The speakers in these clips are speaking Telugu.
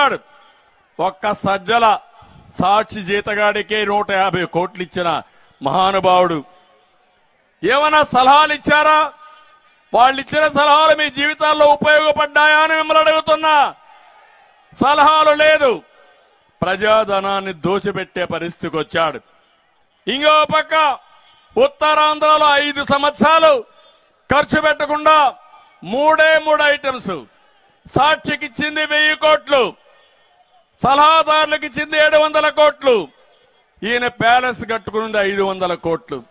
ఇచ్చాడు ఒక్క సజ్జల సాక్షి జీతగాడికే నూట యాభై కోట్లు ఇచ్చిన మహానుభావుడు. ఏమైనా సలహాలు ఇచ్చారా? వాళ్ళు ఇచ్చిన సలహాలు మీ జీవితాల్లో ఉపయోగపడ్డాయా అని మిమ్మల్ని అడుగుతున్నా. సలహాలు లేదు. ప్రజాధనాన్ని దోచిపెట్టే పరిస్థితికి వచ్చాడు. ఇంకో పక్క ఉత్తరాంధ్రలో ఐదు సంవత్సరాలు ఖర్చు పెట్టకుండా మూడే మూడు ఐటమ్స్. సాక్షికిచ్చింది వెయ్యి కోట్లు. సలహాదారులకు ఇచ్చింది ఏడు వందల కోట్లు. ఈయన ప్యాలెస్ కట్టుకున్నది ఐదు వందల కోట్లు.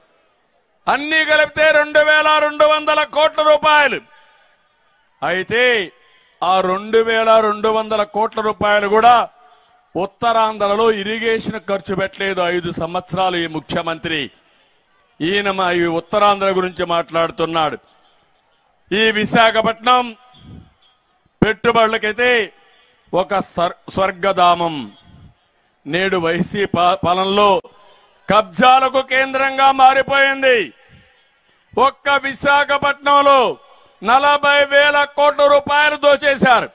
అన్ని కలిపితే రెండు వేల రెండు వందల కోట్ల రూపాయలు. అయితే ఆ రెండు వేల రెండు వందల కోట్ల రూపాయలు కూడా ఉత్తరాంధ్రలో ఇరిగేషన్ ఖర్చు పెట్టలేదు ఐదు సంవత్సరాలు ఈ ముఖ్యమంత్రి. ఈయన మా ఈ ఉత్తరాంధ్ర గురించి మాట్లాడుతున్నాడు. ఈ విశాఖపట్నం పెట్టుబడులకైతే ఒక స్వర్గధామం. నేడు వైసీ పాలనలో కబ్జాలకు కేంద్రంగా మారిపోయింది. ఒక్క విశాఖపట్నంలో నలభై వేల కోట్ల రూపాయలు దోచేశారు.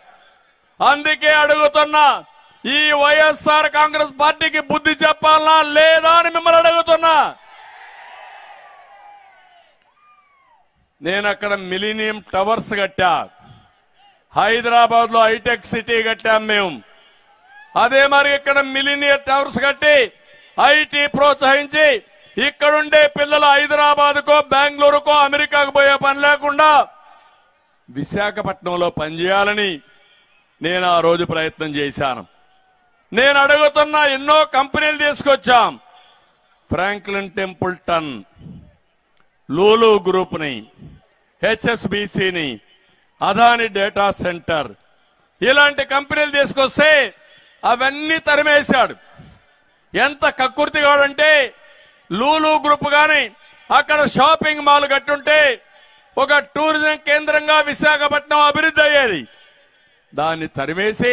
అందుకే అడుగుతున్నా ఈ వైఎస్ఆర్ కాంగ్రెస్ పార్టీకి బుద్ధి చెప్పాలనా లేదా అని మిమ్మల్ని అడుగుతున్నా. నేను అక్కడ మిలీనియం టవర్స్ కట్టా. హైదరాబాద్లో హైటెక్ సిటీ కట్టాం మేము. అదే మరి ఇక్కడ మిలినియర్ టవర్స్ కట్టి ఐటీ ప్రోత్సహించి ఇక్కడుండే పిల్లలు హైదరాబాద్కో బెంగళూరుకో అమెరికాకు పోయే పని లేకుండా విశాఖపట్నంలో పనిచేయాలని నేను ఆ రోజు ప్రయత్నం చేశాను. నేను అడుగుతున్న ఎన్నో కంపెనీలు తీసుకొచ్చాం. ఫ్రాంక్లిన్ టెంపుల్టన్ లూలు గ్రూప్ని హెచ్ఎస్బిసిని అదాని డేటా సెంటర్. ఇలాంటి కంపెనీలు తీసుకొస్తే అవన్నీ తరిమేశాడు. ఎంత కక్కుర్తిగాడంటే లూలు గ్రూప్ గాని అక్కడ షాపింగ్ మాల్ కట్టుంటే ఒక టూరిజం కేంద్రంగా విశాఖపట్నం అభివృద్ధి అయ్యేది. దాన్ని తరిమేసి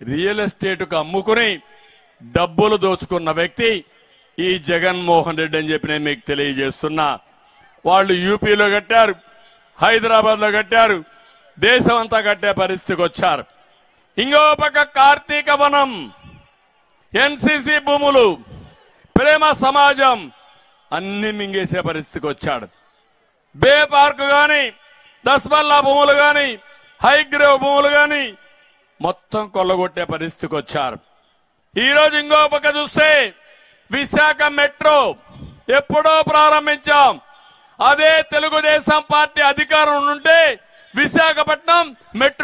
రియల్ ఎస్టేట్కు అమ్ముకుని డబ్బులు దోచుకున్న వ్యక్తి ఈ జగన్మోహన్ రెడ్డి అని చెప్పి నేను మీకు తెలియజేస్తున్నా. వాళ్ళు యూపీలో కట్టారు హైదరాబాద్లో కట్టారు దేశం అంతా కట్టే పరిస్థితికి వచ్చారు. ఇంకో పక్క కార్తీక వనం ఎన్సీసీ భూములు ప్రేమ సమాజం అన్ని మింగేసే పరిస్థితికి వచ్చాడు. బే పార్క్ గాని దస్బల్లా భూములు గాని హైగ్రేవ్ భూములు గాని మొత్తం కొల్లగొట్టే పరిస్థితికి వచ్చారు. ఈరోజు ఇంకో పక్క చూస్తే విశాఖ మెట్రో ఎప్పుడో ప్రారంభించాం. అదే తెలుగుదేశం పార్టీ అధికారం ఉంటే విశాఖపట్నం మెట్రో